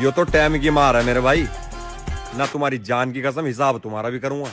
यो तो टाइम की मार है मेरे भाई। ना तुम्हारी जान की कसम, हिसाब तुम्हारा भी करूँगा।